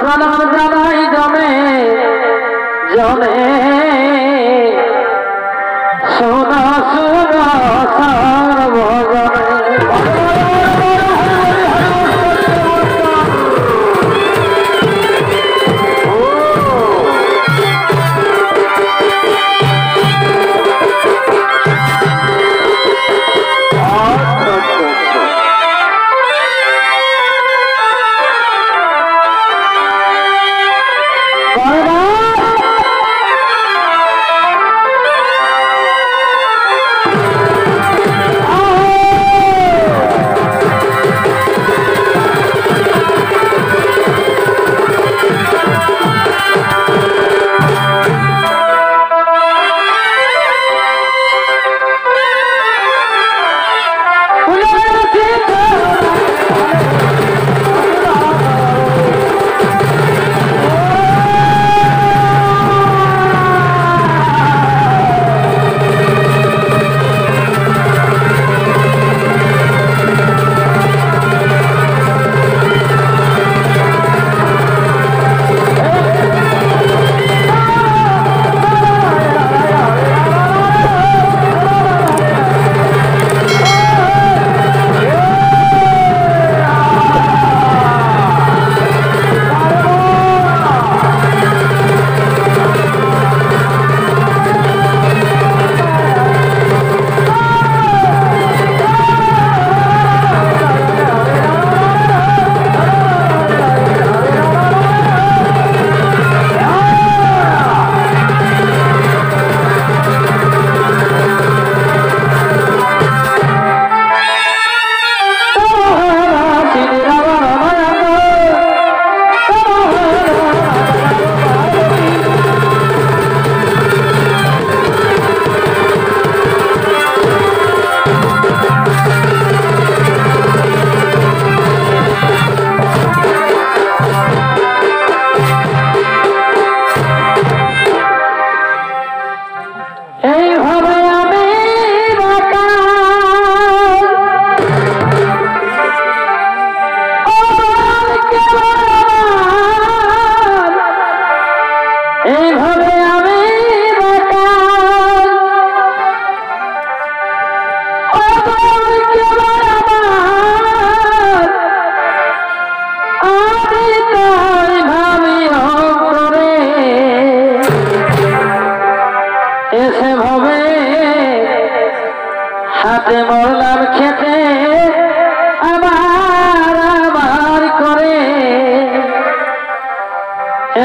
কলম জানাই জমে জমে।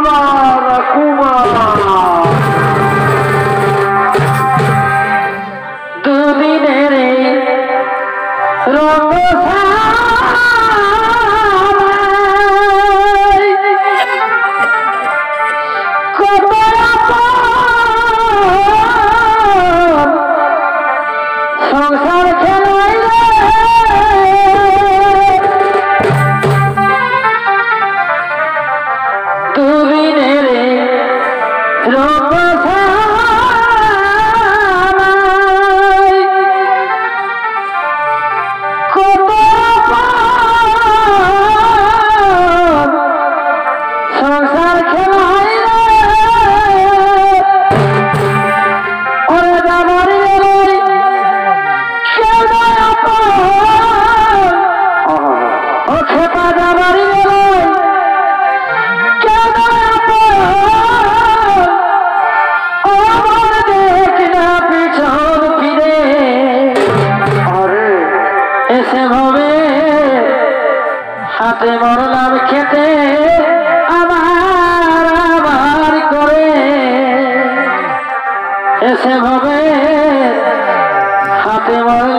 Kumar, Kumar. হাতে